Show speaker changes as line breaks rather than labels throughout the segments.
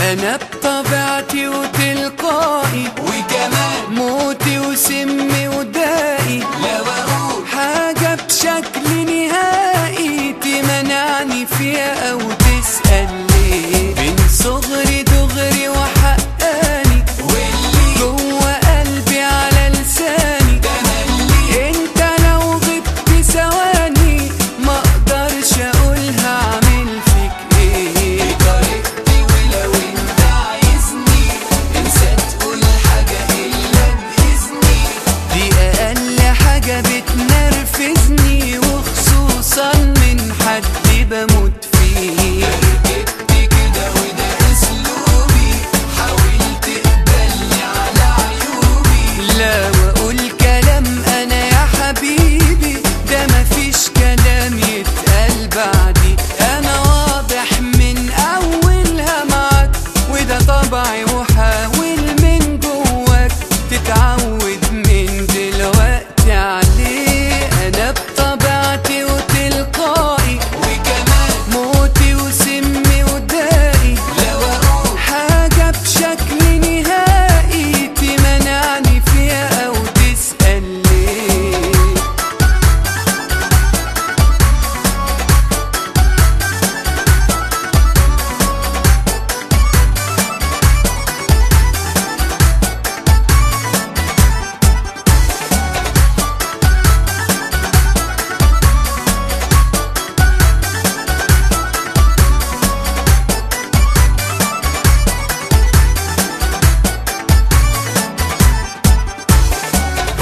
أنا بطبيعتي وتلقائي.
وكمان
موتي وسمي بموت.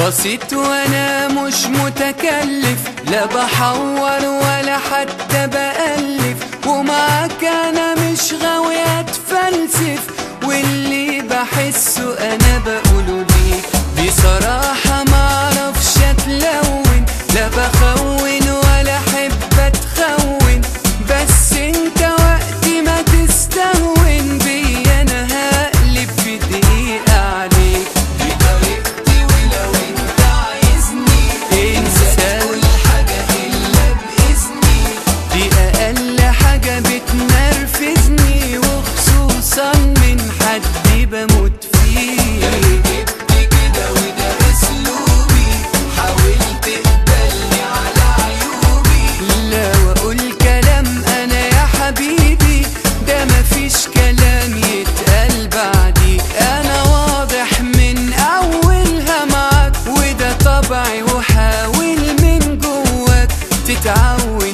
بسيط وأنا مش متكلف لا بحور ولا حتى بألف. ومعاك أنا مش غاوي أتفلسف واللي بحسه أنا بقول حاول من جواك تتعود.